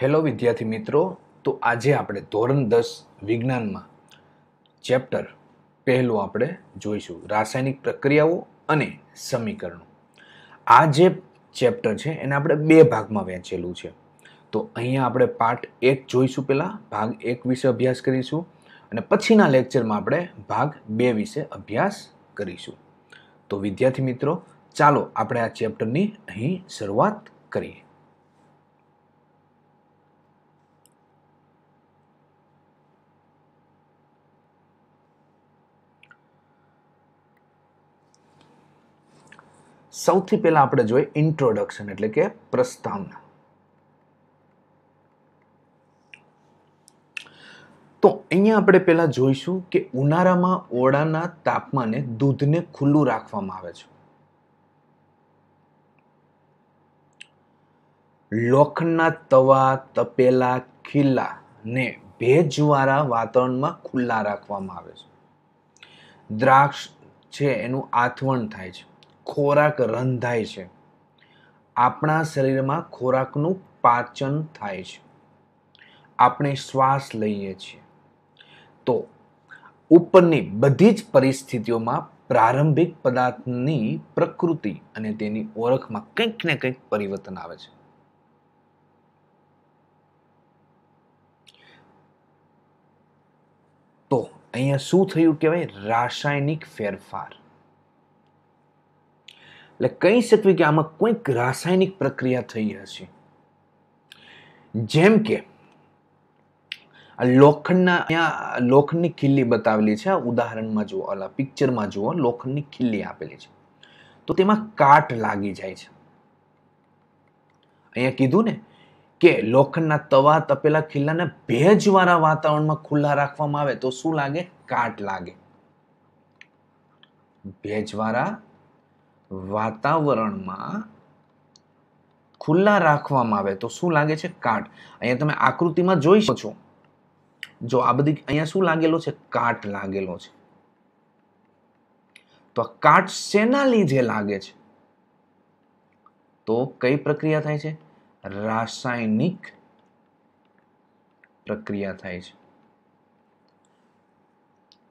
Hello વિદ્યાર્થી મિત્રો, તો આજે આપણે ધોરણ દસ વિજ્ઞાનમાં ચેપ્ટર પહેલું આપણે જોઈશું. રાસાયણિક પ્રક્રિયાઓ અને સમીકરણો. આ જે ચેપ્ટર છે, એને આપણે બે ભાગમાં વહેંચેલું છે. તો અહીંયા આપણે પાર્ટ એક જોઈશું પહેલાં, ભાગ એક વિશે અભ્યાસ કરીશું અને પછીના લેક્ચરમાં આપણે ભાગ બે વિશે અભ્યાસ કરીશું. તો વિદ્યાર્થી મિત્રો, ચાલો આપણે આ ચેપ્ટરની અહીં શરૂઆત કરીએ. સૌથી પહેલા આપણે જોઈએ ઇન્ટ્રોડક્શન એટલે કે પ્રસ્તાવના. તો અહીંયા આપણે પહેલા જોઈશું કે ઉનાળામાં ઓળાના તાપમાને દૂધને ખુલ્લું રાખવામાં આવે છે. લોખંડના તવા, તપેલા, ખીલા ને ભેજવાળા વાતાવરણમાં ખુલ્લા રાખવામાં આવે છે. દ્રાક્ષ છે, એનું આથવણ થાય છે. ખોરાક રંધાય છે. આપણા શરીરમાં ખોરાકનું પાચન થાય છે. આપણે શ્વાસ લઈએ છીએ. તો ઉપરની બધી જ પરિસ્થિતિઓમાં પ્રારંભિક પદાર્થની પ્રકૃતિ અને તેની ઓળખમાં કંઈક ને કંઈક પરિવર્તન આવે છે. તો અહીંયા શું થયું કહેવાય? રાસાયણિક ફેરફાર. એટલે કહી શકવી કે આમાં કોઈક રાસાયણિક પ્રક્રિયા થઈ હશે. જેમ કે, આ લોખંડના અહીંયા લોખંડની ખીલ્લી બતાવેલી છે. આ ઉદાહરણમાં જુઓ, અલા, પિક્ચરમાં જુઓ, લોખંડની ખીલ્લી આપેલી છે. તો તેમાં કાટ લાગી જાય છે. અહીંયા કીધું ને કે લોખંડના તવા તપેલા ખીલ્લાને ભેજવાળા વાતાવરણમાં ખુલ્લા રાખવામાં આવે તો શું લાગે? કાટ લાગે. ભેજવાળા વાતાવરણમાં ખુલ્લા રાખવામાં આવે. તો શું લાગે છે? કાટ. અહીંયા તમે આકૃતિમાં જોઈ શકો છો. જો આ બધી અહીંયા શું લાગેલો છે? કાટ લાગેલો છે. તો આ કાટ શેના લીધે લાગે છે? તો કઈ પ્રક્રિયા થાય છે? રાસાયણિક પ્રક્રિયા થાય છે.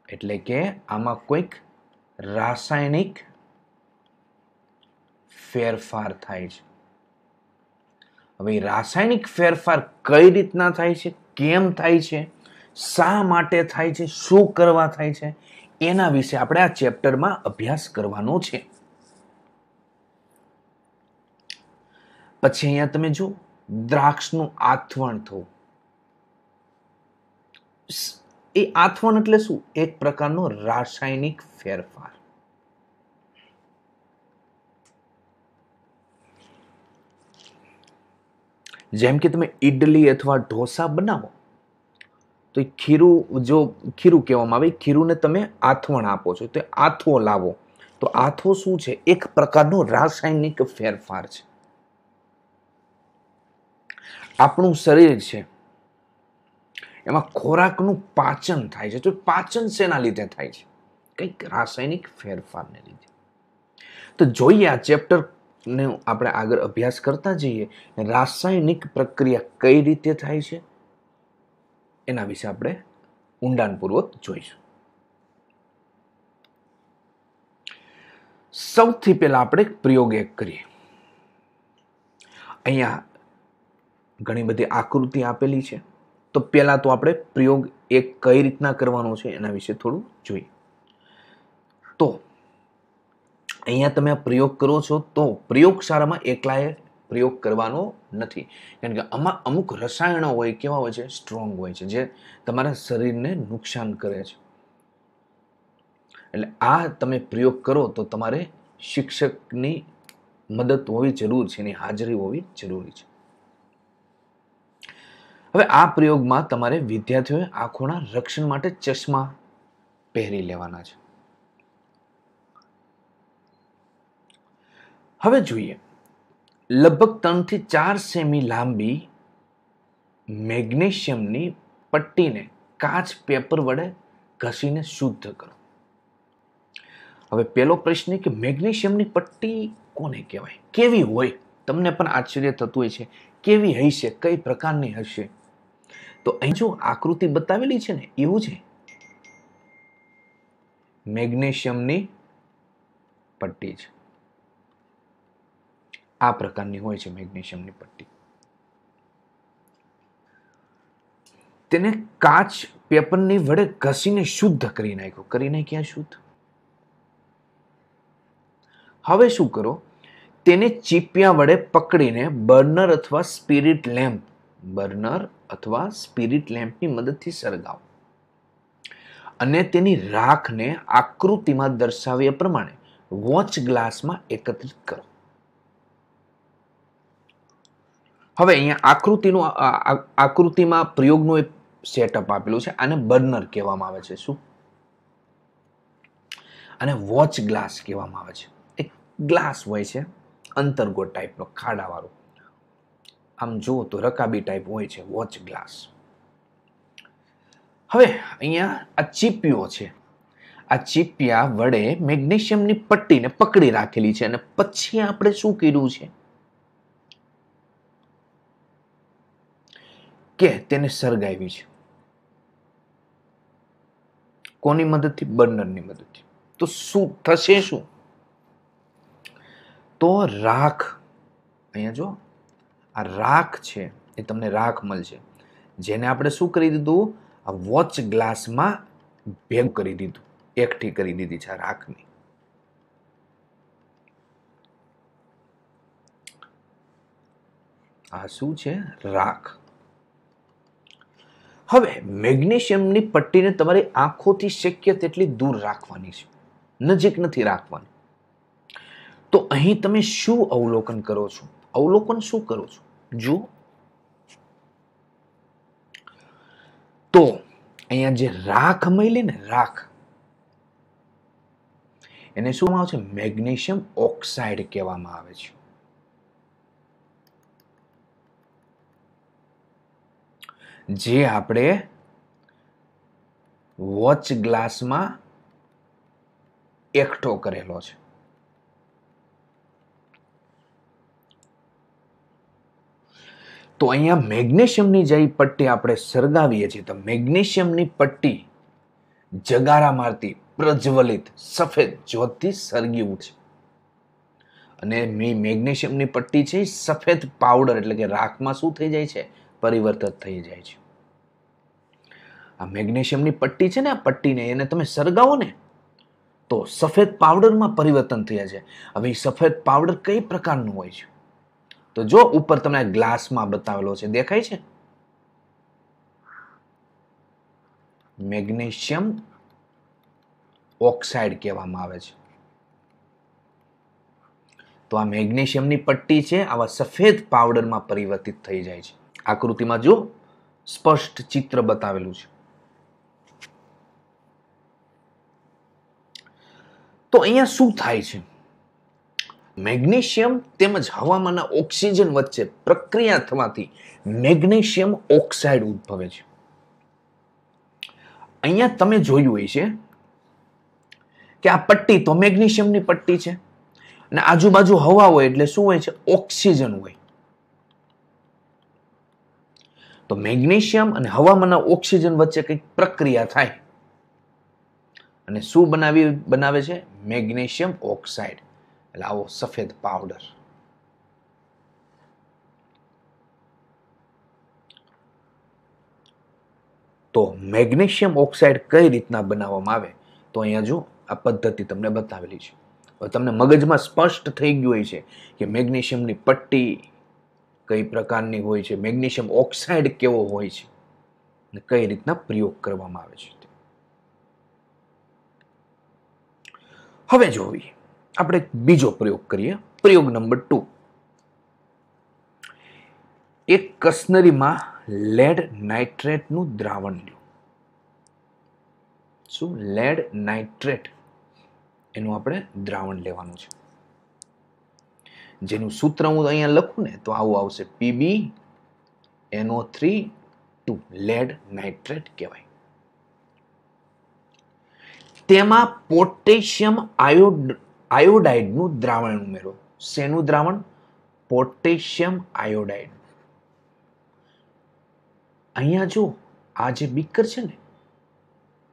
એટલે કે આમાં કોઈક રાસાયણિક ફેરફાર થાય છે. હવે રાસાયણિક ફેરફાર કઈ રીતના થાય છે? કેમ થાય છે? શા માટે થાય છે? શું કરવા થાય છે? એના વિશે આપણે આ ચેપ્ટરમાં અભ્યાસ કરવાનો છે. પછી અહીંયા તમે જો દ્રાક્ષનું આથવણ થવું. એ આથવણ એટલે શું? એક પ્રકારનો રાસાયણિક ફેરફાર. જેમ કે તમે ઈડલી અથવા ઢોસા બનાવો, તો એ ખીરું જો ખીરું કહેવામાં આવે ખીરુંને તમે આથવણ આપો છો. તો આથો લાવો. તો આથો શું છે? એક પ્રકારનો રાસાયણિક ફેરફાર છે. આપણું શરીર છે, એમાં ખોરાકનું પાચન થાય છે. તો પાચન શેના લીધે થાય છે? કંઈક રાસાયણિક ફેરફારને લીધે. તો જોઈએ આ ચેપ્ટર ને આપણે આગળ અભ્યાસ કરતા જઈએ, રાસાયણિક પ્રક્રિયા કઈ રીતે થાય છે? એના વિશે આપણે ઊંડાણપૂર્વક જોઈશું. સૌથી પહેલા આપણે પ્રયોગ એક કરીએ. અહીંયા ઘણી બધી આકૃતિ આપેલી છે. તો પહેલાં તો આપણે પ્રયોગ એક કઈ રીતના કરવાનો છે એના વિશે થોડું જોઈએ. તો અહીંયા તમે આ પ્રયોગ કરો છો તો પ્રયોગશાળામાં એકલાએ પ્રયોગ કરવાનો નથી. કારણ કે આમાં અમુક રસાયણો હોય, કેવા હોય છે? સ્ટ્રોંગ હોય છે, જે તમારા શરીરને નુકસાન કરે છે. એટલે આ તમે પ્રયોગ કરો તો તમારે શિક્ષકની મદદ હોવી જરૂર છે, એની હાજરી હોવી જરૂરી છે. હવે આ પ્રયોગમાં તમારે વિદ્યાર્થીઓએ આંખોના રક્ષણ માટે ચશ્મા પહેરી લેવાના છે. હવે જોઈએ. લગભગ ત્રણથી ચાર સેમી લાંબી મેગ્નેશિયમની પટ્ટીને કાચ પેપર વડે ઘસીને શુદ્ધ કરો. હવે પેલો પ્રશ્ન કે મેગ્નેશિયમની પટ્ટી કોને કહેવાય? કેવી હોય? તમને પણ આશ્ચર્ય થતું હોય છે. કેવી હશે કઈ પ્રકારની હશે? તો અહીં જો આકૃતિ બતાવેલી છે ને, એવું છે. મેગ્નેશિયમની પટ્ટી છે. આ પ્રકારની હોય છે મેગ્નેશિયમની પટ્ટી. તેને કાચ પેપરની વડે ઘસીને શુદ્ધ કરી નાખ્યો. કરી નાખ્યા શુદ્ધ? હવે શું કરો? તેને ચીપિયા વડે પકડીને બર્નર અથવા સ્પિરિટ લેમ્પ, બર્નર અથવા સ્પિરિટ લેમ્પની મદદથી સળગાવો. અને તેની રાખને આકૃતિમાં દર્શાવ્યા પ્રમાણે વોચ ગ્લાસમાં એકત્રિત કરો. હવે અહીંયા આકૃતિનું આકૃતિમાં પ્રયોગનું એક સેટઅપ આપેલું છે, આને બર્નર કહેવામાં આવે છે. શું? અને વોચ ગ્લાસ કહેવામાં આવે છે. એક ગ્લાસ હોય છે, અંતર્ગોળ ટાઈપનો ખાડાવાળો. આમ જુઓ તો રકાબી ટાઈપ હોય છે વોચ ગ્લાસ હવે અહીંયા આ ચીપિયો છે. આ ચીપિયા વડે મેગ્નેશિયમની પટ્ટીને પકડી રાખેલી છે અને પછી આપણે શું કર્યું છે? કે તેને સળગાવી છે. કોની મદદથી? બર્નરની મદદથી. તો શું? થશે શું? તો રાખ. અહીંયા જો, આ રાખ છે, એ તમને રાખ મળશે. જેને આપણે શું કરી દીધું? આ વોચ ગ્લાસમાં ભેગ કરી દીધું. એકઠી કરી દીધી છે આ રાખની. આ શું છે? રાખ. હવે મેગ્નેશિયમની પટ્ટીને તમારી આંખોથી શક્ય તેટલી દૂર રાખવાની છે. નજીક નથી રાખવાની. તો અહીં તમે શું અવલોકન કરો છો? અવલોકન શું કરો છો? જો તો અહીંયા જે રાખ મળી ને રાખ, એને શું આવે છે? મેગ્નેશિયમ ઓક્સાઇડ કહેવામાં આવે છે. જે આપણે વોચ ગ્લાસમાં એકઠો કરેલો છે. તો અહીંયા મેગ્નેશિયમની જે પટ્ટી આપણે સળગાવીએ છીએ, તો મેગ્નેશિયમની પટ્ટી જગારા મારતી, પ્રજ્વલિત, સફેદ જ્યોતથી સળગી ઉઠે. અને મેગ્નેશિયમની પટ્ટી છે સફેદ પાવડર એટલે કે રાખમાં શું થઈ જાય છે? પરિવર્તિત થઈ જાય છે. આ મેગ્નેશિયમની પટ્ટી છે ને, આ પટ્ટીને એને તમે સળગાવો ને તો સફેદ પાવડરમાં પરિવર્તન થયા છે. હવે એ સફેદ પાવડર કઈ પ્રકારનું હોય છે? તો જો ઉપર તમને ગ્લાસમાં બતાવેલો છે, દેખાય છે? મેગ્નેશિયમ ઓક્સાઇડ કહેવામાં આવે છે. તો આ મેગ્નેશિયમની પટ્ટી છે, આવા સફેદ પાવડરમાં પરિવર્તિત થઈ જાય છે. આકૃતિમાં જો સ્પષ્ટ ચિત્ર બતાવેલું છે. તો અહીંયા શું થાય છે? મેગ્નેશિયમ તેમજ હવામાંના ઓક્સિજન વચ્ચે પ્રક્રિયા થવાથી મેગ્નેશિયમ ઓક્સાઇડ ઉદ્ભવે છે. અહીંયા તમે જોયું હોય છે કે આ પટ્ટી તો મેગ્નેશિયમની પટ્ટી છે અને આજુબાજુ હવા હોય એટલે શું હોય છે? ઓક્સિજન હોય. તો મેગ્નેશિયમ અને હવામાંના ઓક્સિજન વચ્ચે કંઈક પ્રક્રિયા થાય. અને શું બનાવી, બનાવે છે? Magnesium oxide. એટલે આવો સફેદ પાવડર. તો મેગ્નેશિયમ ઓક્સાઇડ કઈ રીતના બનાવવામાં આવે? તો અહીંયા જો આ પદ્ધતિ તમને બતાવેલી છે. હવે તમને મગજમાં સ્પષ્ટ થઈ ગયું હોય છે કે મેગ્નેશિયમની પટ્ટી કઈ પ્રકારની હોય છે, મેગ્નેશિયમ ઓક્સાઇડ કેવો હોય છે અને કઈ રીતના પ્રયોગ કરવામાં આવે છે હવે જોવી આપણે બીજો પ્રયોગ કરીએ, પ્રયોગ નંબર ટુ. એક કસનરીમાં લેડ નાઇટ્રેટનું દ્રાવણ લ્યો શું? Lead nitrate. એનું આપણે દ્રાવણ લેવાનું છે. જેનું સૂત્ર હું અહીંયા લખું ને, તો આવું આવશે. PB NO three two lead nitrate કહેવાય. તેમાં પોટેશિયમ આયોડ, આયોડાઇડનું દ્રાવણ ઉમેરો. શેનું દ્રાવણ? Potassium iodide. અહીંયા જો આ જે બીકર છે ને,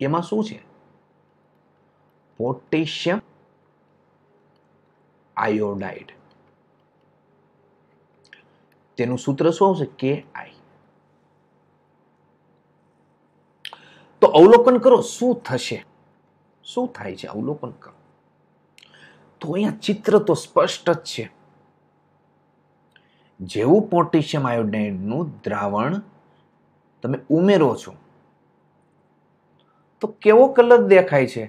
એમાં શું છે? Potassium iodide. તેનું સૂત્ર શું આવશે કે આઈ તો અવલોકન કરો શું થશે શું થાય છે અવલોકન કરો તો અહીંયા ચિત્ર તો સ્પષ્ટ જ છે જેવું પોટેશિયમ આયોડાઇડનું દ્રાવણ તમે ઉમેરો છો તો કેવો કલર દેખાય છે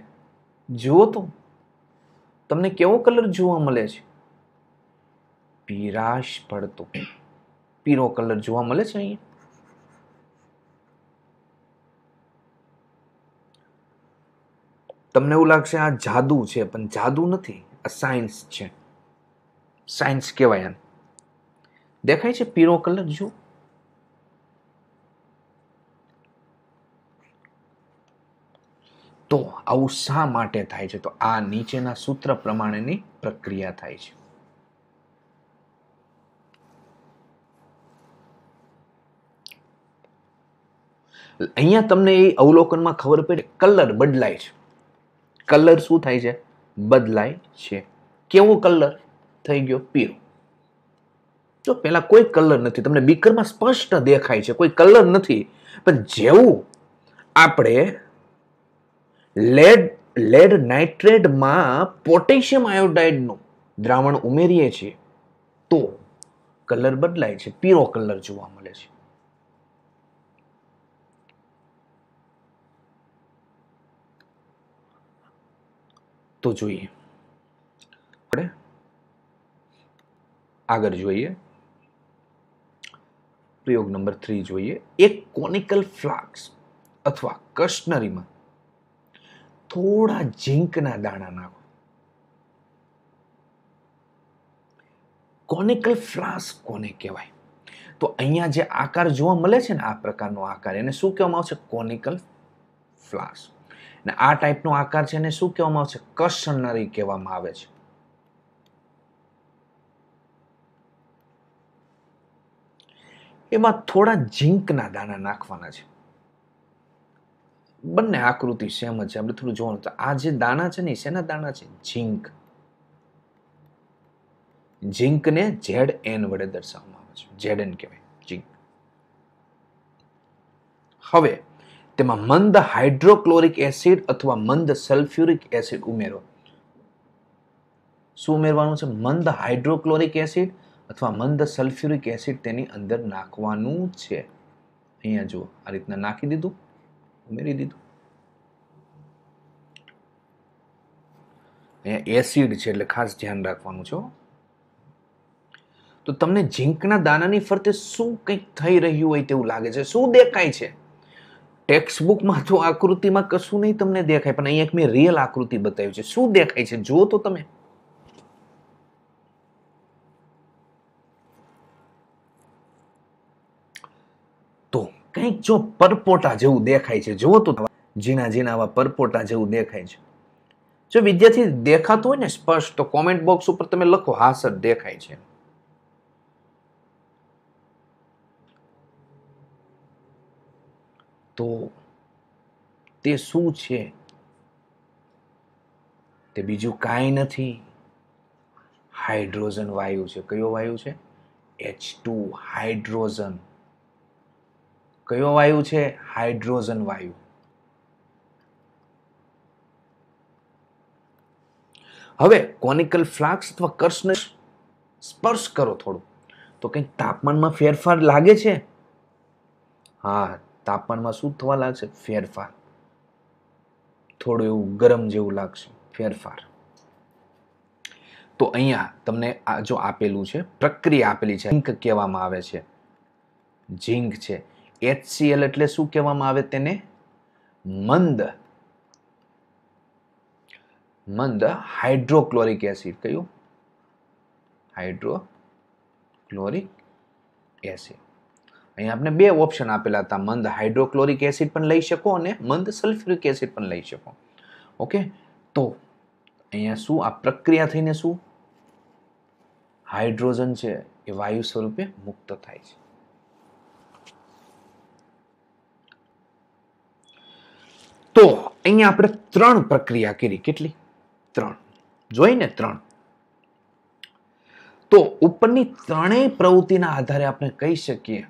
જુઓ તો તમને કેવો કલર જોવા મળે છે પીરાશ પડતો પીરો કલર જોવા મળે છે અહીંયા. તમને એવું લાગશે આ જાદુ છે, પણ જાદુ નથી, આ સાયન્સ છે. સાયન્સ કહેવાય આને. દેખાય છે પીળો કલર જો તો આવું શા માટે થાય છે? તો આ નીચેના સૂત્ર પ્રમાણેની પ્રક્રિયા થાય છે. અહીંયા તમને એ અવલોકનમાં ખબર પડે, કલર બદલાય છે. કલર શું થાય છે? બદલાય છે. કેવો કલર? થઈ ગયો પીળો. જો પહેલાં કોઈ કલર નથી. તમને બીકરમાં સ્પષ્ટ દેખાય છે, કોઈ કલર નથી. પણ જેવું આપણે લેડ લેડ નાઇટ્રેટમાં પોટેશિયમ આયોડાઇડનું દ્રાવણ ઉમેરીએ છીએ, તો કલર બદલાય છે. પીળો કલર જોવા મળે છે તો જોઈએ. આપણે આગળ જોઈએ. પ્રયોગ નંબર થ્રી જોઈએ. એક કોનિકલ ફ્લાક્સ અથવા કશનરીમાં થોડા ઝીંકના દાણા નાખો. કોનિકલ ફ્લાસ્ક કોને કહેવાય? તો અહીંયા જે આકાર જોવા મળે છે ને, આ પ્રકારનો આકાર, એને શું કહેવામાં આવશે? કોનિકલ ફ્લાસ્ક ને આ ટાઈપનો આકાર છે એને શું કહેવામાં આવે છે કસનરી કહેવામાં આવે છે. એમાં થોડા ઝીંકના દાણા નાખવાના છે. બંને આકૃતિ સેમ જ છે. આપણે થોડું જોવાનું તો આ જે દાણા છે ને શેના દાણા છે? ઝીંક. ઝીંકને ઝેડ એન વડે દર્શાવવામાં આવે છે. ઝેડ એન કહેવાય. ઝીંક. હવે તેમાં મંદ હાઇડ્રોક્લોરિક એસિડ અથવા મંદ સલ્ફ્યુરિક એસિડ ઉમેરો. શું ઉમેરવાનું છે? મંદ હાઇડ્રોક્લોરિક એસિડ અથવા મંદ સલ્ફ્યુરિક એસિડ તેની અંદર નાખવાનું છે. અહીંયા જુઓ, આ રીતના નાખી દીધું, ઉમેરી દીધું. અહીંયા એસિડ છે એટલે ખાસ ધ્યાન રાખવાનું છે તો તમને ઝીંકના દાનાની ફરતે શું કંઈક થઈ રહ્યું હોય તેવું લાગે છે? શું દેખાય છે? ટેક્સ્ટ બુકમાં તો આકૃતિમાં કશું નહીં તમને દેખાય, પણ અહીંયા મેં રિયલ આકૃતિ બતાવી છે. શું દેખાય છે? જુઓ તો તમે. તો કંઈક જો પરપોટા જેવું દેખાય છે. જુઓ તો ઝીણા ઝીણા પરપોટા જેવું દેખાય છે. જો વિદ્યાર્થી દેખાતું હોય ને સ્પષ્ટ, તો કોમેન્ટ બોક્સ ઉપર તમે લખો, હા સર દેખાય છે. તો તે શું છે? તે બીજું કાંઈ નથી. હાઇડ્રોજન વાયુ છે. કયો વાયુ છે? H two hydrogen. કયો વાયુ છે? હાઇડ્રોજન વાયુ. હવે કોનિકલ ફ્લાક્સ અથવા કર્ષને સ્પર્શ કરો થોડું. તો કંઈક તાપમાનમાં ફેરફાર લાગે છે? હા તાપમાનમાં શું થવા લાગશે? ફેરફાર. થોડું એવું ગરમ જેવું લાગશે. ફેરફાર. તો અહીંયા તમને આ જો આપેલું છે, પ્રક્રિયા આપેલી છે, ઝીંક કહેવામાં આવે છે. ઝીંક છે. એચસીએલ એટલે શું કહેવામાં આવે તેને? મંદ. મંદ હાઇડ્રોક્લોરિક એસિડ. કયું? Hydrochloric acid. અહીંયા આપણે બે ઓપ્શન આપેલા હતા. મંદ હાઇડ્રોક્લોરિક એસિડ પણ લઈ શકો અને મંદ સલ્ફ્યુરિક એસિડ પણ લઈ શકો. ઓકે તો અહીંયા શું? આ પ્રક્રિયા થઈને શું? હાઇડ્રોજન છે એ વાયુ સ્વરૂપે મુક્ત થાય છે. તો અહીંયા આપણે ત્રણ પ્રક્રિયા કરી. કેટલી? ત્રણ. જોઈને ત્રણ. તો ઉપરની ત્રણેય પ્રવૃત્તિના આધારે આપણે કહી શકીએ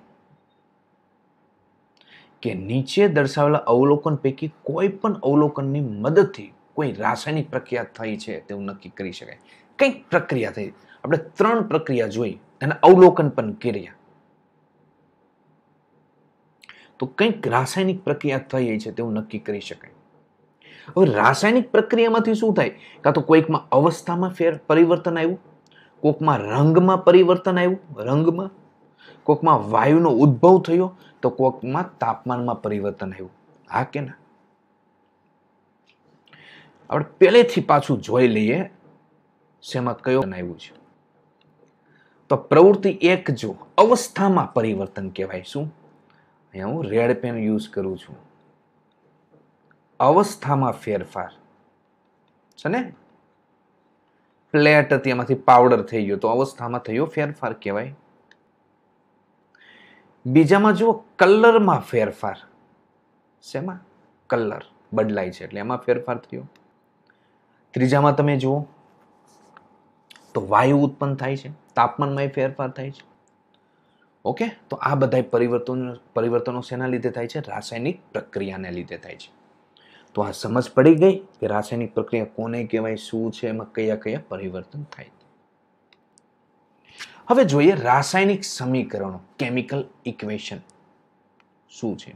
કે નીચે દર્શાવેલા અવલોકન પૈકી કોઈ પણ અવલોકનની મદદથી કોઈ રાસાયણિક પ્રક્રિયા થઈ છે તેવું નક્કી કરી શકાય. કંઈક પ્રક્રિયા થઈ. આપણે ત્રણ પ્રક્રિયા જોઈ અને અવલોકન પણ કર્યા. તો કંઈક રાસાયણિક પ્રક્રિયા થઈ છે તેવું નક્કી કરી શકાય. હવે રાસાયણિક પ્રક્રિયામાંથી શું થાય? કાં તો કોઈકમાં અવસ્થામાં ફેર પરિવર્તન આવ્યું, કોકમાં રંગમાં પરિવર્તન આવ્યું, રંગમાં. કોકમાં વાયુનો ઉદ્ભવ થયો તો કોકમાં તાપમાનમાં પરિવર્તન આવ્યું. હા કે ના? આપણે પહેલેથી પાછું જોઈ લઈએ શેમાં કયો આવ્યું છે. તો પ્રવૃત્તિ એક જો અવસ્થામાં પરિવર્તન કહેવાય શું? અહીંયા હું રેડ પેન યુઝ કરું છું. અવસ્થામાં ફેરફાર. છે ને? પ્લેટ હતી, એમાંથી પાવડર થઈ ગયો. તો અવસ્થામાં થયો ફેરફાર કહેવાય. બીજામાં જુઓ, કલરમાં ફેરફાર. શેમાં? કલર બદલાય છે એટલે એમાં ફેરફાર થયો. ત્રીજામાં તમે જુઓ, તો વાયુ ઉત્પન્ન થાય છે, તાપમાનમાં ફેરફાર થાય છે. ઓકે? તો આ બધા પરિવર્તનો પરિવર્તનો શેના લીધે થાય છે? રાસાયણિક પ્રક્રિયાને લીધે થાય છે. તો આ સમજ પડી ગઈ કે રાસાયણિક પ્રક્રિયા કોને કહેવાય, શું છે, એમાં કયા કયા પરિવર્તન થાય હવે જોઈએ રાસાયણિક સમીકરણો કેમિકલ ઇક્વેશન શું છે?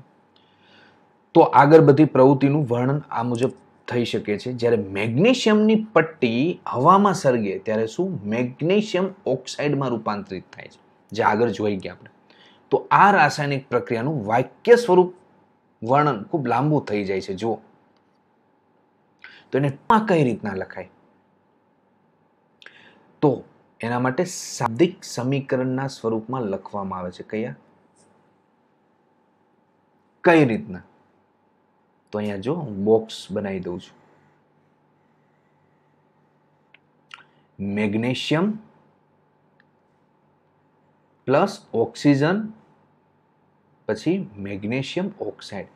તો આગળ બધી પ્રવૃત્તિનું વર્ણન આ મુજબ થઈ શકે છે. જ્યારે મેગ્નેશિયમની પટ્ટી હવામાં સળગે, ત્યારે શું? મેગ્નેશિયમ ઓક્સાઇડમાં રૂપાંતરિત થાય છે. જે આગળ જોઈ ગયા આપણે. તો આ રાસાયણિક પ્રક્રિયાનું વાક્ય સ્વરૂપ વર્ણન ખૂબ લાંબુ થઈ જાય છે. જો તો એને કઈ રીતના લખાય? તો એના માટે શાબ્દિક સમીકરણના સ્વરૂપમાં લખવામાં આવે છે. કયા? કઈ રીતના? તો અહીંયા જો હું બોક્સ બનાવી દઉં છું. મેગ્નેશિયમ પ્લસ ઓક્સિજન પછી મેગ્નેશિયમ ઓક્સાઇડ.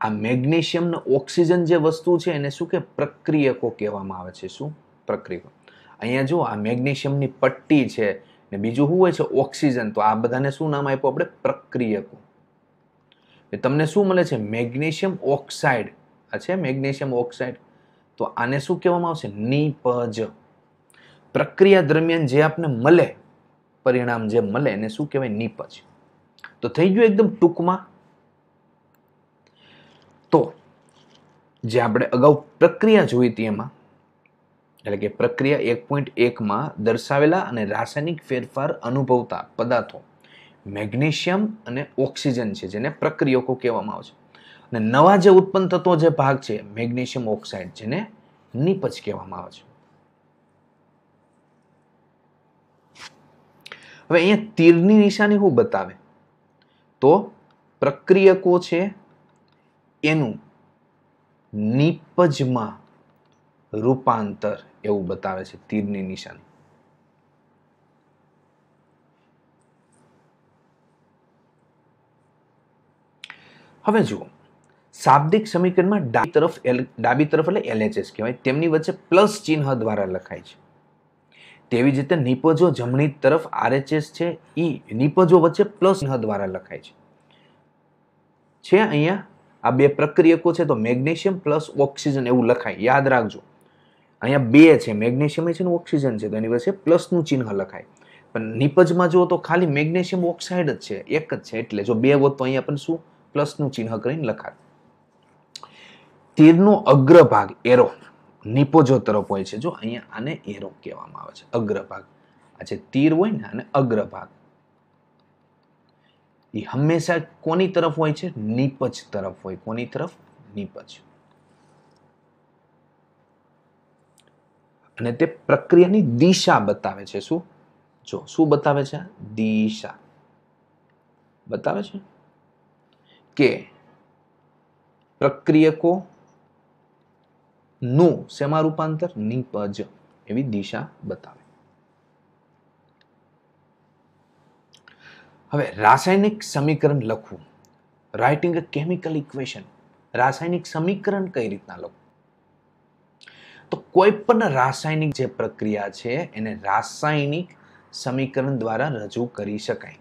આ મેગ્નેશિયમ ને ઓક્સિજન જે વસ્તુ છે એને શું કે પ્રક્રિયકો કહેવામાં આવે છે. શું? પ્રક્રિયકો. અહીંયા જો આ મેગ્નેશિયમની પટ્ટી છે ને બીજું શું હોય છે? ઓક્સિજન. તો આ બધાને શું નામ આપ્યું આપણે? પ્રક્રિયકો. તમને શું મળે છે? Magnesium oxide. આ છે મેગ્નેશિયમ ઓક્સાઇડ. તો આને શું કહેવામાં આવશે? નિપજ. પ્રક્રિયા દરમિયાન જે આપને મળે, પરિણામ જે મળે, એને શું કહેવાય? નિપજ. તો થઈ ગયું એકદમ ટૂંકમાં. તો જે આપણે અગાઉ પ્રક્રિયા જોઈ હતી એમાં એટલે કે પ્રક્રિયા એક પોઈન્ટ એકમાં દર્શાવેલા અને રાસાયણિક ફેરફાર અનુભવતા પદાર્થો. મેગ્નેશિયમ અને ઓક્સિજન છે, જેને પ્રક્રિયકો કહેવામાં આવે છે. અને નવા જે ઉત્પન્ન થતો જે ભાગ છે, મેગ્નેશિયમ ઓક્સાઇડ, જેને નીપજ કહેવામાં આવે છે. હવે અહીંયા તીરની નિશાની શું બતાવે. તો પ્રક્રિયકો છે, એનું નિપજમાં રૂપાંતર એવું બતાવે છે તીરની નિશાની. હવે જુઓ, શાબ્દિક સમીકરણમાં ડાબી તરફ ડાબી તરફ એટલે એલએચએસ કહેવાય. તેમની વચ્ચે પ્લસ ચિહ્ન દ્વારા લખાય છે. તેવી જ રીતે નિપજો જમણી તરફ આરએચએસ છે એ નિપજો વચ્ચે પ્લસ ચિહ્ન દ્વારા લખાય છે. છે અહીંયા આ બે પ્રક્રિયકો છે, તો મેગ્નેશિયમ પ્લસ ઓક્સિજન એવું લખાય. યાદ રાખજો. અહીંયા બે છે, મેગ્નેશિયમ છે ને ઓક્સિજન છે, તો એની વચ્ચે પ્લસનું ચિહ્ન લખાય. પણ નિપજમાં જુઓ તો ખાલી મેગ્નેશિયમ ઓક્સાઇડ જ છે, એક જ છે, એટલે જો બે હોત તો અહીંયા પણ શું? પ્લસનું ચિહ્ન કરીને લખાય. તીરનો અગ્રભાગ, એરો, નિપોજો તરફ હોય છે. જો અહીંયા આને એરો કહેવામાં આવે છે, અગ્રભાગ. આ જે તીર હોય ને, આને અગ્રભાગ. એ હંમેશા કોની તરફ હોય છે? નિપજ તરફ હોય. કોની તરફ? નિપજ. અને તે પ્રક્રિયાની દિશા બતાવે છે. શું? જો, શું બતાવે છે? દિશા. બતાવે છે? કે પ્રક્રિયકો નું શેમાં રૂપાંતર? નિપજ. એવી દિશા બતાવે. હવે રાસાયણિક સમીકરણ લખવું. રાઇટિંગ અ કેમિકલ ઇક્વેશન રાસાયણિક સમીકરણ કઈ રીતના લખવું? તો કોઈ પણ રાસાયણિક જે પ્રક્રિયા છે, એને રાસાયણિક સમીકરણ દ્વારા રજૂ કરી શકાય.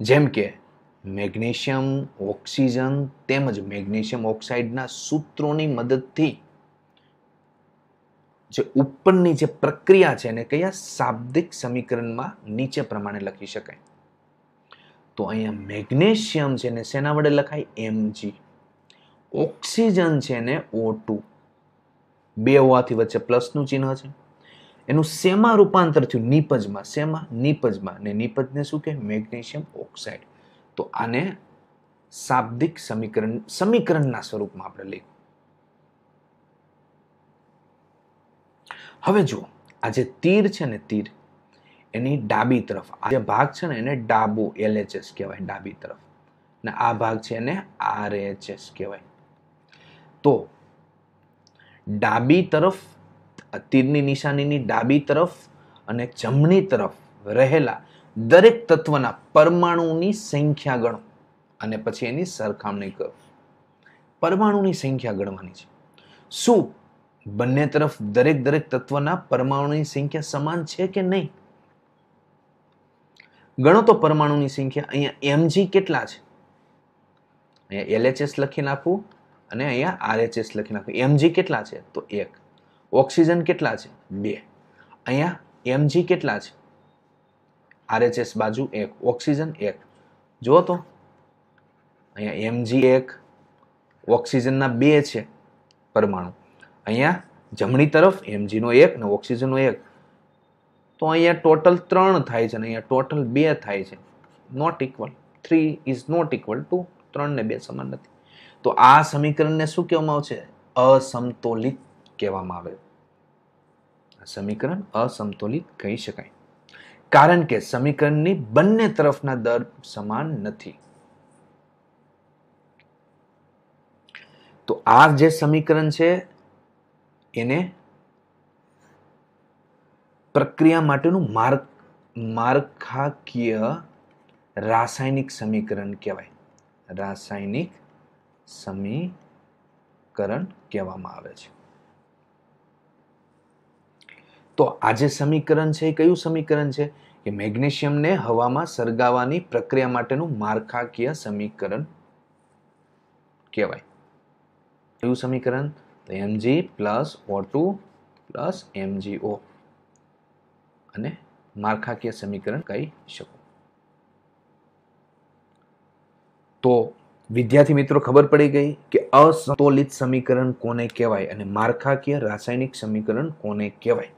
જેમ કે, મેગ્નેશિયમ, ઓક્સિજન તેમજ મેગ્નેશિયમ ઓક્સાઇડના સૂત્રોની મદદથી જે ઉપરની જે પ્રક્રિયા છે, એને કયા શાબ્દિક સમીકરણમાં નીચે પ્રમાણે લખી શકાય. તો અહીંયા મેગ્નેશિયમ છે ને શેના વડે લખાય? એમજી ઓક્સિજન છે ને ઓ ટુ. બે હોવાથી વચ્ચે પ્લસનું ચિહ્ન છે. એનું શેમાં રૂપાંતર થયું નિપજમાં શેમાં નિપજમાં. ને નિપજને શું કહે? Magnesium oxide. તો આને શાબ્દિક સમીકરણ, સમીકરણના સ્વરૂપમાં આપણે લઈ હવે જુઓ, આ જે તીર છે ને તીર, એની ડાબી તરફ, આ જે ભાગ છે ને એને ડાબુ એલએચએસ કહેવાય, ડાબી તરફ. ને આ ભાગ છે એને આરએચએસ કહેવાય. તો ડાબી તરફ, તીરની નિશાનીની ડાબી તરફ અને જમણી તરફ રહેલા દરેક તત્વના પરમાણુની સંખ્યા ગણો અને પછી એની સરખામણી કરો. પરમાણુની સંખ્યા ગણવાની છે. શું બંને તરફ દરેક દરેક તત્વના પરમાણુની સંખ્યા સમાન છે કે નહીં? ગણો તો પરમાણુની સંખ્યા અહીંયા એમજી કેટલા છે? અહીંયા એલએચએસ લખી નાખવું અને અહીંયા આરએચએસ લખી નાખો. એમજી કેટલા છે? તો એક. ઓક્સિજન કેટલા છે? બે. અહીંયા એમજી કેટલા છે? આરએચએસ બાજુ એક. ઓક્સિજન એક. જુઓ તો. અહીંયા એમજી એક, ઓક્સિજનના બે છે પરમાણુ. અહીંયા જમણી તરફ એમજીનો એક ને ઓક્સિજનનો એક. તો અહીંયા ટોટલ ત્રણ થાય છે અને અહીંયા ટોટલ બે થાય છે. Not equal three is not equal to ત્રણ ને બે સમાન નથી. તો આ સમીકરણને શું કહેવામાં આવશે? અસમતોલિત કહેવામાં આવે. સમીકરણ અસમતોલિત કહી શકાય. કારણ કે સમીકરણની બંને તરફના દર સમાન નથી. તો આ જે સમીકરણ છે, એને પ્રક્રિયા માટેનું માર્ગ માળખાકીય રાસાયણિક સમીકરણ કહેવાય. રાસાયણિક સમીકરણ કહેવામાં આવે છે. તો આ જે સમીકરણ છે, એ કયું સમીકરણ છે? કે મેગ્નેશિયમને હવામાં સળગાવવાની પ્રક્રિયા માટેનું માળખાકીય સમીકરણ કહેવાય. કયું સમીકરણ? તો MG plus O two plus MGO અને માળખાકીય સમીકરણ કહી શકો. તો વિદ્યાર્થી મિત્રો, ખબર પડી ગઈ કે અસંતુલિત સમીકરણ કોને કહેવાય અને માળખાકીય રાસાયણિક સમીકરણ કોને કહેવાય?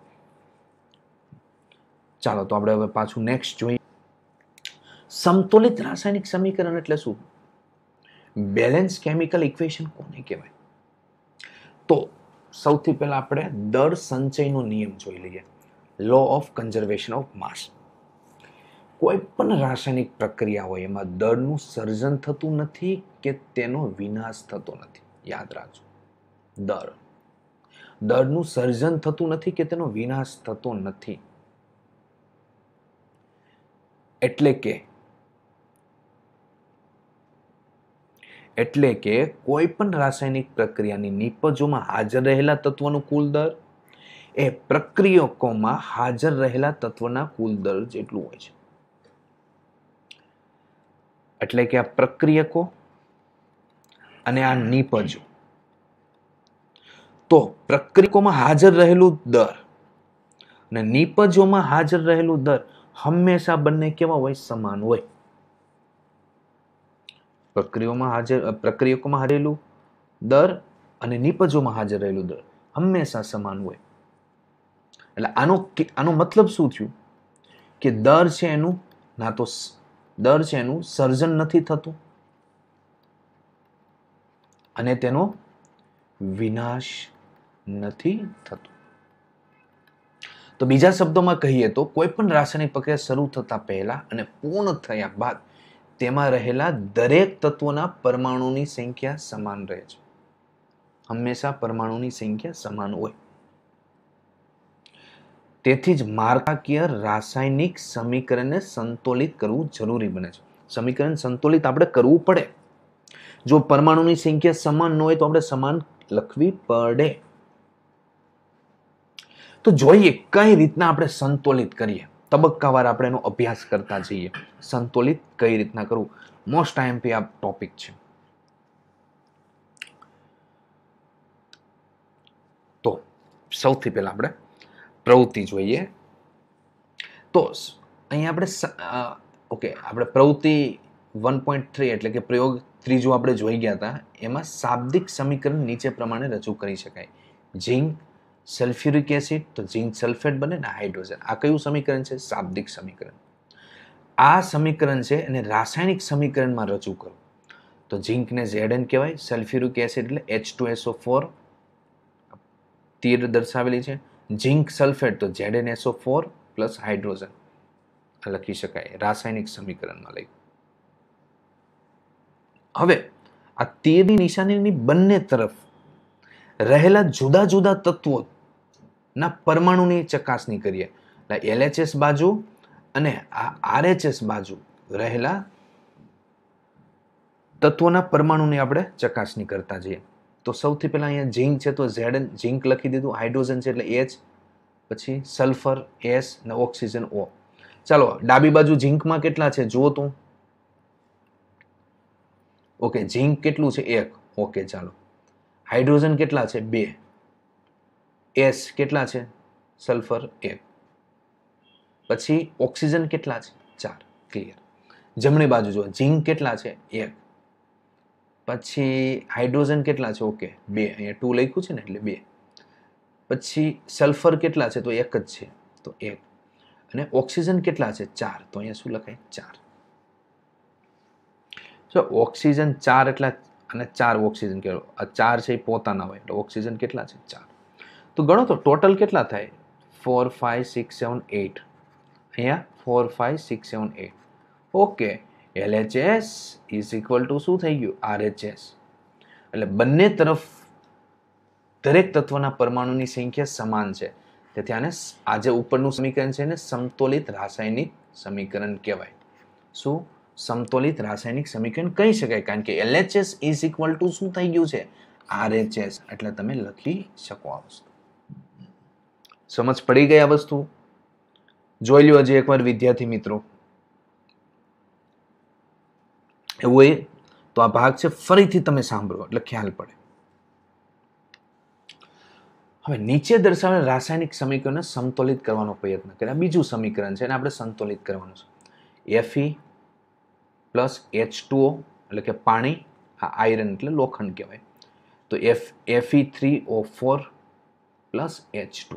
ચાલો, તો આપણે હવે પાછું નેક્સ્ટ જોઈએ. સમતુલિત રાસાયણિક સમીકરણ એટલે શું? બેલેન્સ કેમિકલ ઇક્વેશન કોને કહેવાય? તો સૌથી પહેલા આપણે દર સંચયનો નિયમ જોઈ લઈએ. Law of conservation of mass કોઈ પણ રાસાયણિક પ્રક્રિયા હોય, એમાં દળનું સર્જન થતું નથી કે તેનો વિનાશ થતો નથી? યાદ રાખજો. દળ. દળનું સર્જન થતું નથી કે તેનો વિનાશ થતો નથી. એટલે કે એટલે કે કોઈ પણ રાસાયણિક પ્રક્રિયાની નિપજોમાં હાજર રહેલા તત્વનું કુલ દર એ પ્રક્રિયકોમાં હાજર રહેલા તત્વના કુલ દર જેટલું હોય છે. એટલે કે આ પ્રક્રિયકો અને આ નિપજો. તો પ્રક્રિયકોમાં હાજર રહેલું દર અને નિપજોમાં હાજર રહેલું દર હંમેશા બંને કેવા હોય? સમાન હોય. પ્રક્રિયામાં હાજર, પ્રક્રિયકોમાં હાજરેલું દર અને નિપજોમાં હાજર રહેલું દર હંમેશા સમાન હોય. એટલે આનો આનો મતલબ શું થયું? કે દર છે એનું, ના તો દર છે એનું સર્જન નથી થતું. અને તેનો વિનાશ નથી થતો. તો બીજા શબ્દોમાં કહીએ તો કોઈ પણ રાસાયણિક પ્રક્રિયા શરૂ થતા પહેલા અને પૂર્ણ થયા બાદ તેમાં રહેલા દરેક તત્વોના પરમાણુની સંખ્યા સમાન રહે છે. હંમેશા પરમાણુની સંખ્યા સમાન હોય. તેથી જ માળખાકીય રાસાયણિક સમીકરણને સંતુલિત કરવું જરૂરી બને છે. સમીકરણ સંતુલિત આપણે કરવું પડે. જો પરમાણુની સંખ્યા સમાન ન હોય તો આપણે સમાન લખવી પડે. તો જોઈએ કઈ રીતના આપણે સંતુલિત કરીએ. તબક્કાવાર આપણે એનો અભ્યાસ કરતા જઈએ. સંતુલિત કઈ રીતના કરવું? મોસ્ટ આઈએમપી આ ટોપિક છે. તો, સૌથી પહેલા આપણે પ્રવૃત્તિ જોઈએ. તો અહીંયા આપણે ઓકે આપણે પ્રવૃત્તિ વન પોઈન્ટ થ્રી એટલે કે પ્રયોગ ત્રીજું આપણે જોઈ ગયા હતા, એમાં શાબ્દિક સમીકરણ નીચે પ્રમાણે રજૂ કરી શકાય. ઝીંક, સલ્ફ્યુરિક એસિડ, તો ઝીંક સલ્ફેટ બને ને હાઇડ્રોજન. આ કયું સમીકરણ છે? શાબ્દિક સમીકરણ. આ સમીકરણ છે એને રાસાયણિક સમીકરણમાં રજૂ કરો. તો ઝીંકને ઝેડન કહેવાય, સલ્ફ્યુરિક એસિડ એટલે એચ ટુ એસઓ ફોર તીર દર્શાવેલી છે. ઝીંક સલ્ફેટ તો ZN SO four plus hydrogen આ લખી શકાય. રાસાયણિક સમીકરણમાં લઈ હવે, આ તેરની નિશાનીની બંને તરફ રહેલા જુદા જુદા તત્વો ના પરમાણુની ચકાસણી કરીએ. એટલે એલએચએસ બાજુ અને આ આરએચએસ બાજુ રહેલા તત્વોના પરમાણુની આપણે ચકાસણી કરતા જઈએ. તો સૌથી પહેલાં અહીંયા ઝીંક છે તો ઝેડ ઝીંક લખી દીધું, હાઇડ્રોજન છે એટલે એચ પછી સલ્ફર એસ ને ઓક્સિજન ઓ ચાલો, ડાબી બાજુ ઝીંકમાં કેટલા છે જુઓ તું. ઓકે, ઝીંક કેટલું છે? એક. ઓકે, ચાલો. હાઇડ્રોજન કેટલા છે? બે. એસ કેટલા છે? સલ્ફર, એક. પછી ઓક્સિજન કેટલા છે? ચાર. ક્લિયર. જમણી બાજુ જુઓ, ઝીંક કેટલા છે? એક. પછી હાઇડ્રોજન કેટલા છે? ઓકે, બે. અહીંયા ટુ લખ્યું છે ને, એટલે બે. પછી સલ્ફર કેટલા છે? તો એક જ છે. તો એક. અને ઓક્સિજન કેટલા છે? ચાર. તો અહીંયા શું લખાય? ચાર. જો ઓક્સિજન ચાર એટલા અને ચાર ઓક્સિજન કહેવાય આ ચાર છે એ પોતાના હોય, એટલે ઓક્સિજન કેટલા છે? ચાર. તો ગણો તો ટોટલ કેટલા થાય? Four five six, seven, eight. અહીંયા four five six, seven, eight. Okay. LHS is equal to શું થઈ ગયું? આરએચએસ એટલે બંને તરફ દરેક તત્વના પરમાણુની સંખ્યા સમાન છે. તેથી આને આજે ઉપરનું સમીકરણ છે એને સમતોલિત રાસાયણિક સમીકરણ કહેવાય. શું? સમતોલિત રાસાયણિક સમીકરણ કહી શકાય, કારણ કે એલએચએસ ઇઝ ઇક્વલ ટુ શું થઈ ગયું છે? આરએચએસ એટલે તમે લખી શકો આ વસ્તુ. સમજ પડી ગઈ આ વસ્તુ? જોઈ લ્યો હજી એકવાર વિદ્યાર્થી મિત્રો. એવું એ, તો આ ભાગ છે ફરીથી તમે સાંભળો, એટલે ખ્યાલ પડે. હવે નીચે દર્શાવેલ રાસાયણિક સમીકરણને સંતુલિત કરવાનો પ્રયત્ન કરે બીજું સમીકરણ છે, એને આપણે સંતુલિત કરવાનું છે. એફઈ પ્લસ એચ ટુઓ એટલે કે પાણી, આ આયરન એટલે લોખંડ કહેવાય. તો F FE three O four plus H two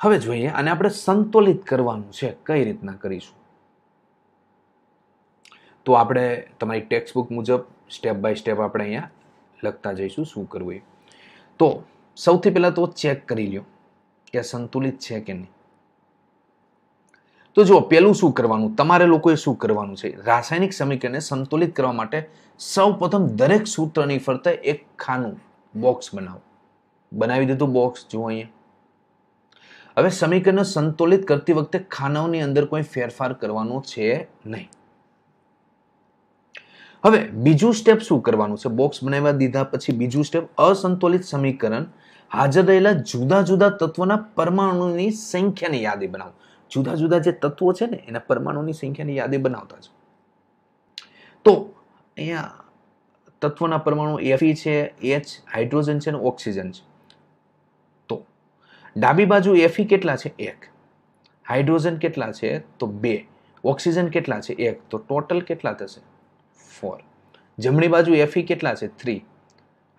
હવે જોઈએ અને આપણે સંતુલિત કરવાનું છે, કઈ રીતના કરીશું? તો આપણે તમારી ટેક્સ્ટ બુક મુજબ સ્ટેપ બાય સ્ટેપ આપણે અહીંયા લખતા જઈશું શું કરવું એ. તો સૌથી પહેલાં તો ચેક કરી લ્યો કે સંતુલિત છે કે નહીં. તો જો પહેલું શું કરવાનું? તમારે લોકોએ શું કરવાનું છે? રાસાયણિક સમીકરણને સંતુલિત કરવા માટે સૌ પ્રથમ દરેક સૂત્રની ફરતે એક ખાનું બોક્સ બનાવો. બનાવી દીધું બોક્સ જુઓ અહીંયા. હવે સમીકરણને સંતુલિત કરતી વખતે ખાનાઓની અંદર કોઈ ફેરફાર કરવાનો છે નહીં. હવે બીજું સ્ટેપ શું કરવાનું છે? બોક્સ બનાવ્યા દીધા પછી બીજું સ્ટેપ અસંતુલિત સમીકરણ. હાજર રહેલા જુદા જુદા તત્વોના પરમાણુની સંખ્યાની યાદી બનાવો. જુદા જુદા જે તત્વો છે ને, એના પરમાણુની સંખ્યાની યાદી બનાવતા છે તો અહીંયા તત્વોના પરમાણુ એફઈ છે એચ હાઇડ્રોજન છે અને ઓક્સિજન છે. તો ડાબી બાજુ એફઈ કેટલા છે? એક. હાઇડ્રોજન કેટલા છે? તો બે. ઓક્સિજન કેટલા છે? એક. તો ટોટલ કેટલા થશે? ફોર જમણી બાજુ એફઈ કેટલા છે? Three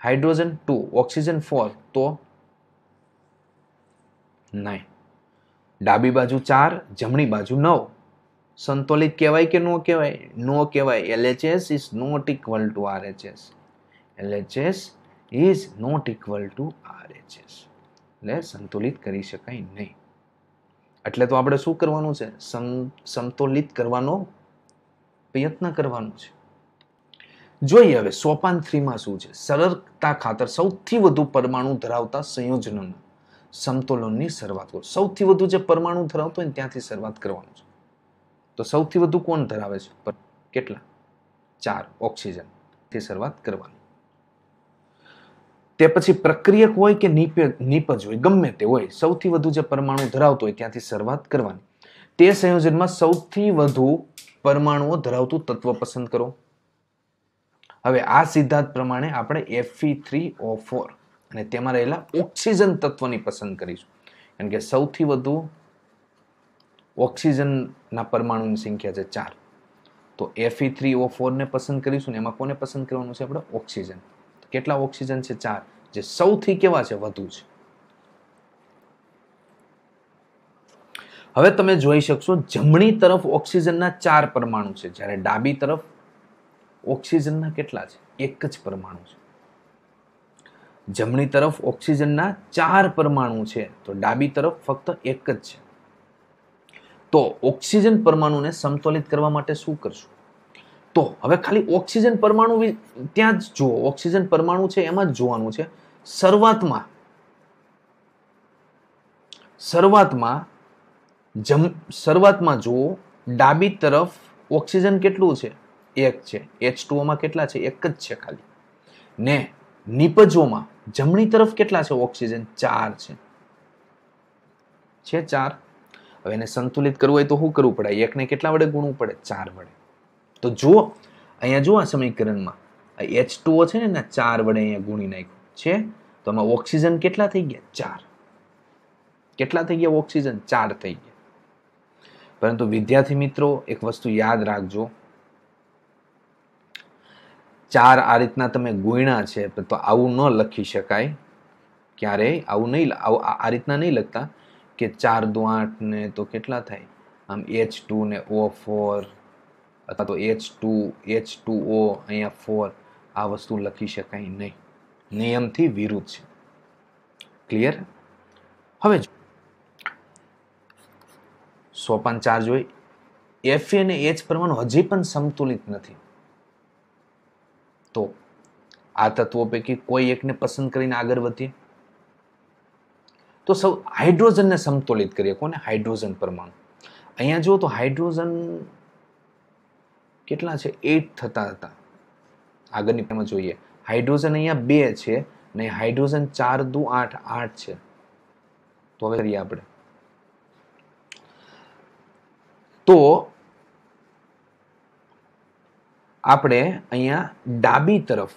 hydrogen two oxygen four તો નાઇન ડાબી બાજુ ચાર, જમણી બાજુ નવ. સંતુલિત કહેવાય કે નો કહેવાય? નો કહેવાય. LHS is not equal to RHS LHS is not equal to RHS એટલે સંતુલિત કરી શકાય નહીં. એટલે તો આપણે શું કરવાનું છે? સમ સમતુલિત કરવાનો પ્રયત્ન કરવાનો છે. જોઈએ હવે, સોપાન થ્રીમાં શું છે? સરળતા ખાતર સૌથી વધુ પરમાણુ ધરાવતા સંયોજનોના સમતોલનની શરૂઆત કરો. સૌથી વધુ જે પરમાણુ ધરાવતો હોય ત્યાંથી શરૂઆત કરવાનું છે. તો સૌથી વધુ કોણ ધરાવે છે? કેટલા? ચાર. ઓક્સિજન. થી શરૂઆત કરવાની. તે પછી પ્રક્રિયક હોય કે નિપે- નિપજ હોય, ગમે તે હોય, સૌથી વધુ જે પરમાણુ ધરાવતો હોય, ત્યાંથી શરૂઆત કરવાની. તે સંયોજનમાં સૌથી વધુ પરમાણુઓ ધરાવતું તત્વ પસંદ કરો. હવે આ સિદ્ધાંત પ્રમાણે આપણે એફી થ્રી ઓ ફોર અને તેમાં રહેલા ઓક્સિજન તત્વની પસંદ કરીશું. કારણ કે સૌથી વધુ ઓક્સિજનના પરમાણુની સંખ્યા છે ચાર. તો એફી થ્રી ઓ ફોરને પસંદ કરીશું ને એમાં કોને પસંદ કરવાનું છે આપણે? ઓક્સિજન. કેટલા ઓક્સિજન છે? ચાર. જે સૌથી કેવા છે? વધુ છે. હવે તમે જોઈ શકશો જમણી તરફ ઓક્સિજનના ચાર પરમાણુ છે. જ્યારે ડાબી તરફ ઓક્સિજનના કેટલા છે? એક જ પરમાણુ છે. જમણી તરફ ઓક્સિજનના ચાર પરમાણુ છે, તો ડાબી તરફ ફક્ત એક જ છે. તો ઓક્સિજન પરમાણુને સમતોલિત કરવા માટે શું કરશું? તો હવે ખાલી ઓક્સિજન પરમાણુ ત્યાં જ જુઓ, ઓક્સિજન પરમાણુ છે એમાં જ જોવાનું છે. શરૂઆતમાં શરૂઆતમાં જમ, શરૂઆતમાં જુઓ, ડાબી તરફ ઓક્સિજન કેટલું છે? એક છે. એચ ટુઓમાં કેટલા છે? એક જ છે ખાલી. ને નિપજોમાં જમણી તરફ કેટલા છે? ઓક્સિજન ચાર છે. છે ચાર? હવે એને સંતુલિત કરવું હોય તો શું કરવું પડે એકને કેટલા વડે ગુણવું પડે? ચાર વડે. તો જુઓ, અહીંયા જુઓ આ સમીકરણમાં. એચ છે ને ચાર વડે અહીંયા ગુણી નાખ્યું. છે? તો આમાં ઓક્સિજન કેટલા થઈ ગયા? ચાર. કેટલા થઈ ગયા? ઓક્સિજન ચાર થઈ ગયા. પરંતુ વિદ્યાર્થી મિત્રો, એક વસ્તુ યાદ રાખજો. ચાર આ રીતના તમે ગુણ્યા છે, તો આવું ન લખી શકાય. ક્યારેય આવું નહીં આ રીતના નહીં લખતા કે ચાર દો આઠ ને તો કેટલા થાય? આમ એચ ટુ ને ઓ ફોર અથવા તો H two H two O અહીંયા ફોર આ વસ્તુ લખી શકાય નહીં. નિયમથી વિરુદ્ધ છે. ક્લિયર હવે. સોપાન ચાર જોઈ એફ અને એચ પરમાણુ હજી પણ સંતુલિત નથી. તો આ તત્વો પૈકી કોઈ એકને પસંદ કરીને આગળ વધીએ? તો સૌ હાઇડ્રોજનને સમતોલિત કરીએ, કોને? હાઇડ્રોજન પરમાણુ. અહીંયા જુઓ તો હાઇડ્રોજન કેટલા છે? એટ થતા હતા. આગળની પેમાં જોઈએ. હાઇડ્રોજન અહીંયા બે છે ને હાઇડ્રોજન ચાર દુ આઠ આઠ છે. તો હવે કરીએ આપણે. તો આપણે અહીંયા ડાબી તરફ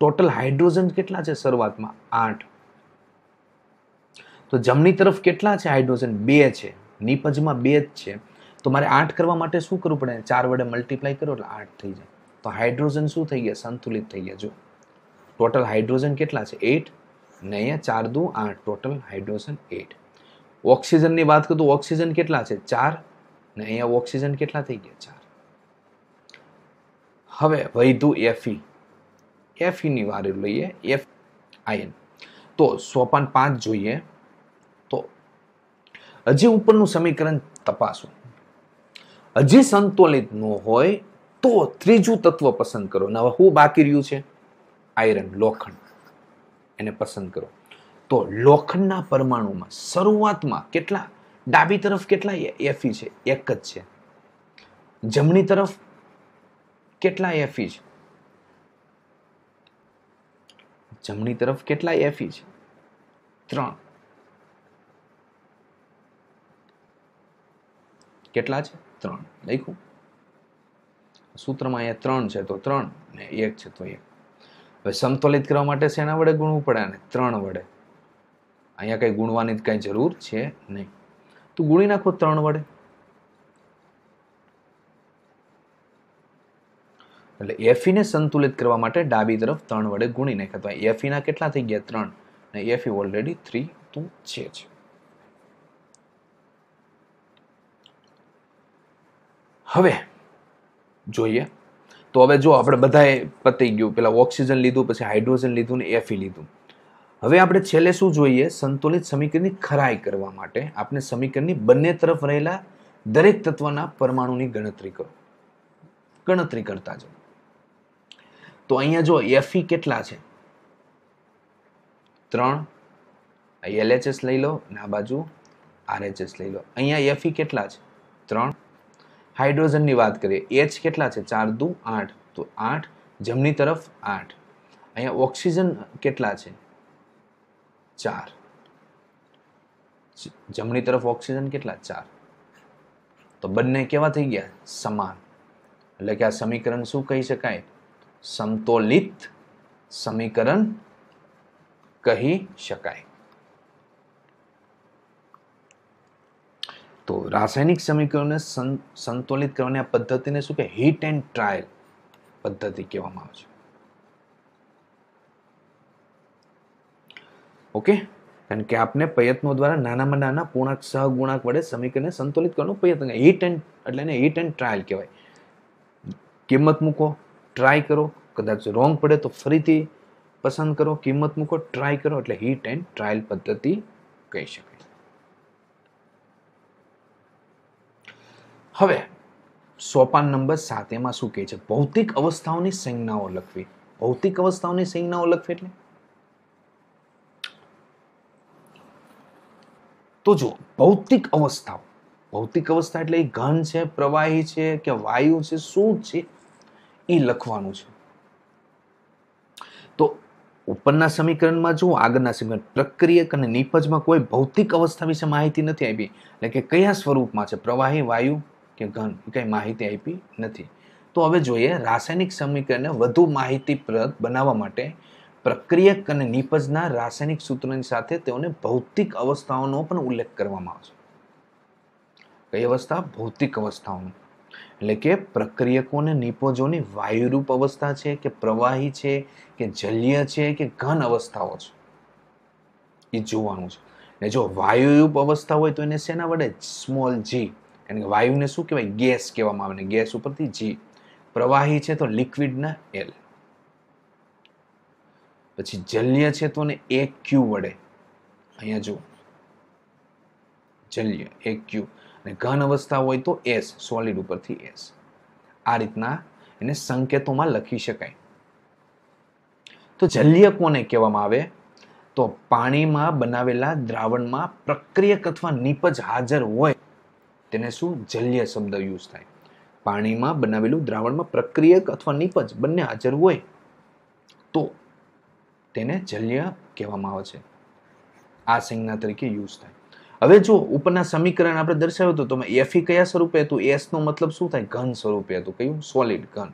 ટોટલ હાઇડ્રોજન કેટલા છે શરૂઆતમાં? આઠ. તો જમણી તરફ કેટલા છે હાઇડ્રોજન? બે છે. નિપજમાં બે જ છે. તો મારે આઠ કરવા માટે શું કરવું પડે? ચાર વડે મલ્ટીપ્લાય કરો એટલે આઠ થઈ જાય. તો હાઇડ્રોજન શું થઈ ગયા? સંતુલિત થઈ ગયા. જો, ટોટલ હાઇડ્રોજન કેટલા છે? એટ ને અહીંયા ચાર દુ આઠ. ટોટલ હાઇડ્રોજન એટ ઓક્સિજનની વાત કરું તો ઓક્સિજન કેટલા છે? ચાર. ને અહીંયા ઓક્સિજન કેટલા થઈ ગયા? ચાર. હવે વૈધું એફી એફીની વારે લઈએ એફ આયન તો સોપાન પાંચ જોઈએ. તો હજી ઉપરનું સમીકરણ તપાસો. હજી સંતુલિત ન હોય તો ત્રીજું તત્વ પસંદ કરો. ને હવે શું બાકી રહ્યું છે? આયરન લોખંડ. એને પસંદ કરો. તો લોખંડના પરમાણુમાં શરૂઆતમાં કેટલા? ડાબી તરફ કેટલા એફી છે? એક જ છે. જમણી તરફ કેટલા એફી છે? જમણી તરફ કેટલા એફી છે? ત્રણ. કેટલા છે? ત્રણ. લખ્યું. સૂત્રમાં અહીંયા ત્રણ છે તો ત્રણ ને એક છે તો એક. હવે સમતોલિત કરવા માટે શેના વડે ગુણવું પડે ને ત્રણ વડે? અહીંયા કંઈ ગુણવાની કંઈ જરૂર છે નહીં. તો ગુણી નાખો ત્રણ વડે. એટલે એફી ને સંતુલિત કરવા માટે ડાબી તરફ ત્રણ વડે ગુણી નાખ્યા એફીના એફી કેટલા થઈ ગયા? ત્રણ. ને એફી ઓલરેડી થ્રી ટુ છે જ. હવે જોઈએ. તો હવે જો આપણે બધાએ પતી ગયું, પેલા ઓક્સિજન લીધું, પછી હાઇડ્રોજન લીધું ને એફી લીધું. હવે આપણે છેલ્લે શું જોઈએ? સંતુલિત સમીકરણની ખરાઈ કરવા માટે આપણે સમીકરણની બંને તરફ રહેલા દરેક તત્વના પરમાણુની ગણતરી કરો. ગણતરી કરતા જાઓ. તો અહીંયા જો એફઈ કેટલા છે? ત્રણ. એલએચએસ લઈ લો અને આ બાજુ આરએચએસ લઈ લો. અહીંયા એફઈ કેટલા છે? ત્રણ. હાઇડ્રોજનની વાત કરીએ એચ કેટલા છે? ચાર દુ આઠ. તો આઠ જમણી તરફ આઠ. અહીંયા ઓક્સિજન કેટલા છે? ચાર. જમણી તરફ ઓક્સિજન કેટલા? ચાર. તો બંને કેવા થઈ ગયા? સમાન. એટલે કે આ સમીકરણ શું કહી શકાય? સમતોલિત સમીકરણ કહી શકાય. તો રાસાયણિક સમીકરણને સંતુલિત કરવાની આ પદ્ધતિને શું કે હીટ એન્ડ ટ્રાયલ પદ્ધતિ કહેવામાં આવે છે. ઓકે કારણ કે આપણે પ્રયત્નો દ્વારા નાનામાં નાના પૂર્ણાંક, સહગુણાંક વડે સમીકરણને સંતુલિત કરવાનો પ્રયત્ન હીટ એન્ડ એટલે એને હીટ એન્ડ ટ્રાયલ કહેવાય. કિંમત મૂકો. ટ્રાય કરો. કદાચ રોંગ પડે તો ફરીથી પસંદ કરો. કિંમત મૂકો. ટ્રાય કરો એટલે હીટ એન્ડ ટ્રાયલ પદ્ધતિ કહી શકાય. હવે, સોપાન નંબર સાત એમાં શું કહે છે? ભૌતિક અવસ્થાઓની સંજ્ઞાઓ લખવી. ભૌતિક અવસ્થાઓની સંજ્ઞાઓ લખવી એટલે? તો જો ભૌતિક અવસ્થાઓ. ભૌતિક અવસ્થા એટલે ઘન છે, પ્રવાહી છે કે વાયુ છે, શું છે? એ લખવાનું છે. તો ઉપરના સમીકરણમાં જો આગળના સમીકરણ. પ્રક્રિયક અને નિપજમાં કોઈ ભૌતિક અવસ્થા વિશે માહિતી નથી આપી. એટલે કે કયા સ્વરૂપમાં છે? પ્રવાહી, વાયુ કે ઘન? કંઈ માહિતી આપી નથી. તો હવે જોઈએ, રાસાયણિક સમીકરણને વધુ માહિતીપ્રદ બનાવવા માટે પ્રક્રિયક અને નિપજના રાસાયણિક સૂત્રોની સાથે તેઓને ભૌતિક અવસ્થાઓનો પણ ઉલ્લેખ કરવામાં આવશે કઈ અવસ્થા? ભૌતિક અવસ્થાઓનો. એટલે કે પ્રક્રિયકો અને નિપજોની વાયુરૂપ અવસ્થા છે, કે પ્રવાહી છે, કે જલીય છે, કે ઘન અવસ્થાઓ છે. એ જોવાનું છે. ને જો વાયુરૂપ અવસ્થા હોય તો એને શેના વડે? સ્મોલ જી કારણ કે વાયુને શું કહેવાય? ગેસ કહેવામાં આવે ને ગેસ ઉપરથી જી પ્રવાહી છે તો લિક્વિડના એલ. પછી જલ્ય છે તો એ ક્યુ વડે. અહીંયા જુઓ. જલ્ય એ ક્યુ અને ઘન અવસ્થા હોય તો એસ સોલિડ ઉપરથી એસ આ રીતના એને સંકેતોમાં લખી શકાય. તો જલ્ય કોને કહેવામાં આવે? તો પાણીમાં બનાવેલા દ્રાવણમાં પ્રક્રિયક અથવા નિપજ હાજર હોય તેને શું? જલ્ય શબ્દ યુઝ થાય. પાણીમાં બનાવેલું દ્રાવણમાં પ્રક્રિયક અથવા નિપજ બંને હાજર હોય તો તેને જલ્ય કહેવામાં આવે છે. આ સંજ્ઞા તરીકે યુઝ થાય. હવે જો ઉપરના સમીકરણ આપણે દર્શાવ્યું હતું, તો એફ ઈ કયા સ્વરૂપે હતું? એસ નો મતલબ શું થાય? ઘન સ્વરૂપે હતું. કયું? સોલિડ ઘન.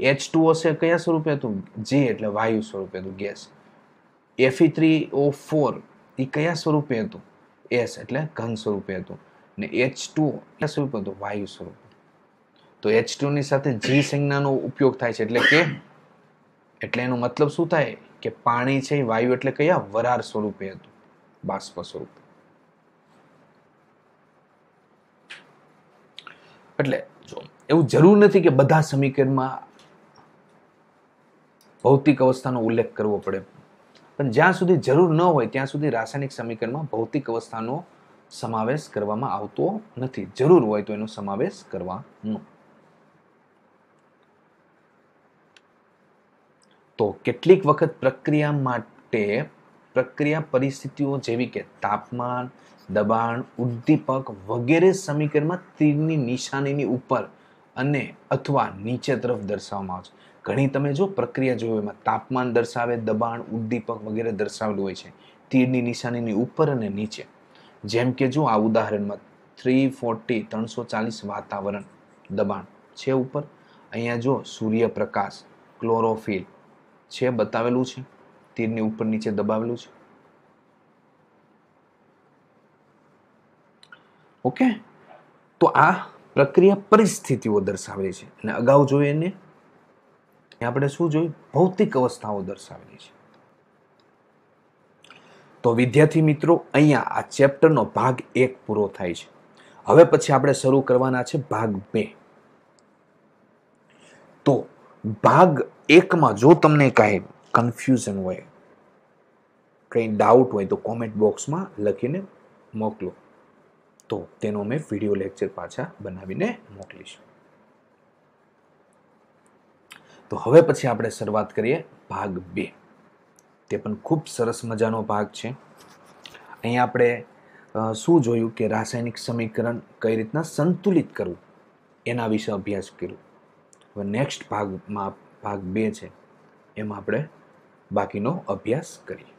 એચ ટુ હશે કયા સ્વરૂપે હતું? જી એટલે વાયુ સ્વરૂપે હતું gas F E three O four એ કયા સ્વરૂપે હતું? એસ એટલે ઘન સ્વરૂપે હતું. ને એચ ટુ કયા સ્વરૂપે હતું? વાયુ સ્વરૂપે. તો એચ ટુની સાથે જી સંજ્ઞાનો ઉપયોગ થાય છે એટલે કે, એટલે એનો મતલબ શું થાય? કે પાણી છે વાયુ એટલે કયા? વરાળ સ્વરૂપે હતું. બાષ્પ સ્વરૂપે. એટલે જો એવું જરૂર નથી કે બધા સમીકરણમાં ભૌતિક અવસ્થાનો ઉલ્લેખ કરવો પડે. પણ જ્યાં સુધી જરૂર ન હોય, ત્યાં સુધી રાસાયણિક સમીકરણમાં ભૌતિક અવસ્થાનો સમાવેશ કરવામાં આવતો નથી. જરૂર હોય તો એનો સમાવેશ કરવાનો. તો કેટલીક વખત પ્રક્રિયા માટે, પ્રક્રિયા પરિસ્થિતિઓ જેવી કે તાપમાન દબાણ, ઉદ્દીપક વગેરે સમીકરણમાં તીરની નિશાનીની ઉપર અને અથવા નીચે તરફ દર્શાવવામાં આવે છે. ઘણી તમે જો પ્રક્રિયા જોયું એમાં તાપમાન દર્શાવે, દબાણ, ઉદ્દીપક વગેરે દર્શાવેલું હોય છે. તીરની નિશાનીની ઉપર અને નીચે. જેમ કે જો આ ઉદાહરણમાં થ્રી ફોર્ટી ત્રણસો ચાલીસ વાતાવરણ દબાણ છે ઉપર, અહીંયા જો સૂર્યપ્રકાશ ક્લોરોફિલ છે બતાવેલું છે. તીરની ઉપર નીચે દબાવેલું છે. ઓકે? તો આ પ્રક્રિયા પરિસ્થિતિઓ દર્શાવે છે. અને અગાઉ જોઈએ ને આપણે શું જોયું? ભૌતિક અવસ્થાઓ દર્શાવેલી છે. તો વિદ્યાર્થી મિત્રો, અહીંયા આ ચેપ્ટરનો ભાગ એક પૂરો થાય છે. હવે પછી આપણે શરૂ કરવાના છે ભાગ બે. તો ભાગ એકમાં જો તમને કાંઈ કન્ફ્યુઝન હોય, કંઈ ડાઉટ હોય તો કોમેન્ટ બોક્સમાં લખીને મોકલો. તો તેનો અમે વીડિયો લેક્ચર પાછા બનાવીને મોકલીશું. તો હવે પછી આપણે શરૂઆત કરીએ ભાગ બે. તે પણ ખૂબ સરસ મજાનો ભાગ છે. અહીંયા આપણે શું જોયું કે રાસાયણિક સમીકરણ કઈ રીતના સંતુલિત કરવું? એના વિશે અભ્યાસ કર્યો. હવે નેક્સ્ટ ભાગમાં, ભાગ બે છે. એમાં આપણે બાકીનો અભ્યાસ કરીએ.